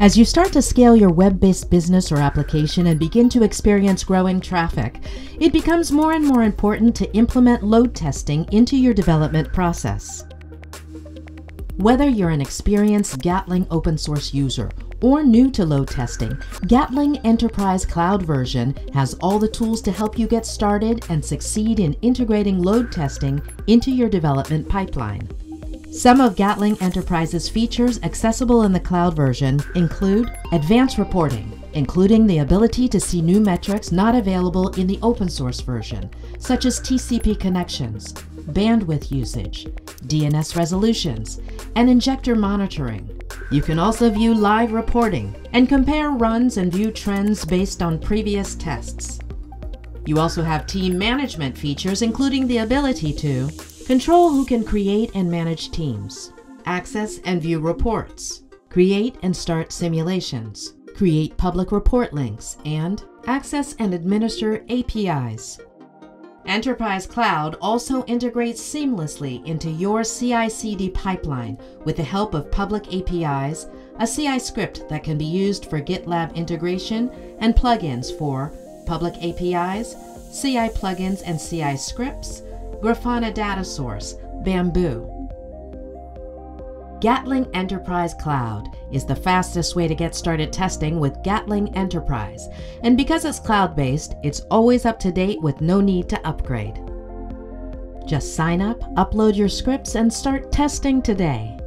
As you start to scale your web based business or application and begin to experience growing traffic, it becomes more and more important to implement load testing into your development process. Whether you're an experienced Gatling open source user or new to load testing, Gatling Enterprise Cloud version has all the tools to help you get started and succeed in integrating load testing into your development pipeline. Some of Gatling Enterprise's features accessible in the cloud version include advanced reporting, including the ability to see new metrics not available in the open source version, such as TCP connections, bandwidth usage, DNS resolutions, and injector monitoring. You can also view live reporting and compare runs and view trends based on previous tests. You also have team management features, including the ability to Control who can create and manage teams. Access and view reports. Create and start simulations. Create public report links and access and administer APIs. Enterprise Cloud also integrates seamlessly into your CI CD pipeline with the help of public APIs, a CI script that can be used for GitLab integration, and plugins for public APIs, CI plugins and CI scripts, Grafana Data Source, Bamboo. Gatling Enterprise Cloud is the fastest way to get started testing with Gatling Enterprise, and because it's cloud based, it's always up to date with no need to upgrade. Just sign up, upload your scripts, and start testing today.